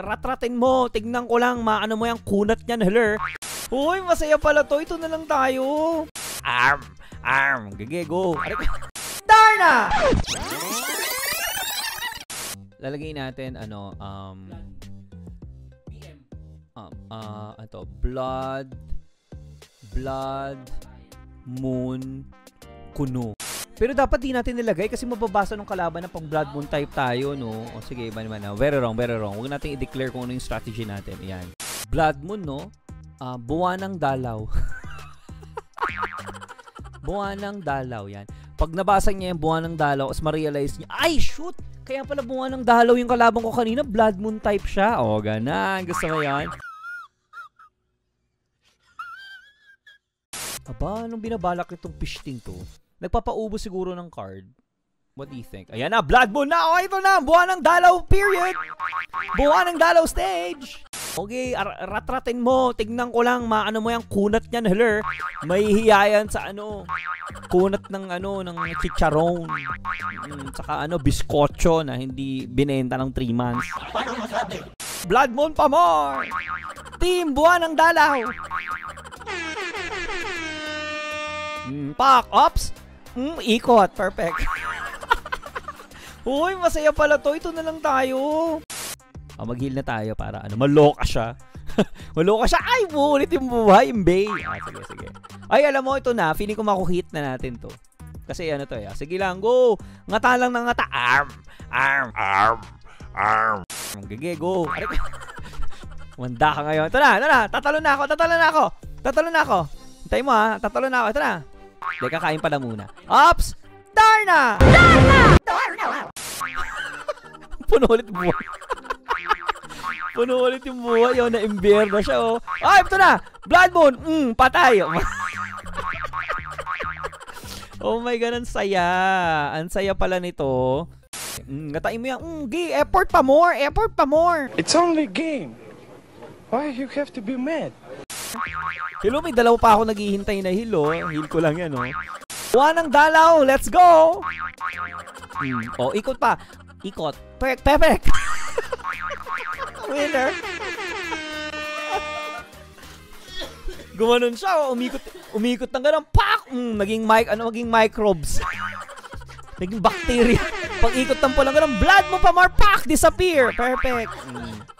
Ratratin mo, tignan ko lang, maano mo yung kunat niyan, heller. Uy, masaya pala to. Ito na lang tayo. Arm, arm, gagego. Darna! Lalagay natin, ano, um, um, uh, ito, blood, blood, moon, kuno. Pero dapat di natin nilagay kasi mababasa ng kalaban na pang blood moon type tayo, no? O sige, iba naman na. Very wrong, very wrong. Huwag natin i-declare kung ano yung strategy natin. Yan. Blood moon, no? Uh, buwan ng dalaw. buwan ng dalaw, yan. Pag nabasa niya yung buwan ng dalaw, as ma-realize niya, ay, shoot! Kaya pala buwan ng dalaw yung kalaban ko kanina, blood moon type siya. O, ganan. Gusto mo yan? Aba, anong binabalak itong fishting to? Nagpapaubo siguro ng card. What do you think? Ayan na, Blood Moon na! Oh, ito na! Buwan ng dalaw period! Buwan ng dalaw stage! Okay, ratratin mo. Tignan ko lang, maano mo yung kunat niyan, heller. May hiyayan sa ano, kunat ng ano, ng chicharon. Mm, saka ano, biskotso na hindi binenta ng 3 months. Blood Moon pa more! Team Buwan ng Dalaw! Mm, pak, ops! Mm, ikot, perfect. Uy, masaya pala to. Ito na lang tayo. Oh, mag-heal na tayo para ano, maloka siya. maloka siya. Ay, buulit yung buhay, imbay. Ah, sige, sige. Ay, alam mo, ito na. Feeling ko makuhit na natin to. Kasi ano to eh. Sige lang, go. Ngata lang ng ngata. Arm, arm, arm, arm. Gage, go. Wanda ka ngayon. Ito na, ito na. Tatalo na ako, tatalo na ako. Tatalo na ako. Hintay mo ha. Tatalo na ako. Ito na. Hindi, kakain pala muna. Ops! Darna! Darna! Darna! Puno ulit buhay. Puno ulit yung buhay. Oh, na-imbier na siya, oh. Ay, ito na! Blood Moon! Mm, patay! oh my God, ang saya. Ang saya pala nito. Mm, ngatain mo yan. Mm, gay, effort pa more, effort pa more. It's only game. Why you have to be mad? Hello, may dalawa pa ako naghihintay na heal, oh. Heal ko lang yan, oh. Buwan ng dalaw, let's go! Hmm. Oh, ikot pa. Ikot. Pek, pepek. Winner. Gumanon siya, oh. umikot, umikot ng ganun, pak! Mm, naging mic, ano, maging microbes. naging bacteria. Pag ikot ng pulang ganun, blood mo pa more, pak! Disappear! Perfect. Mm.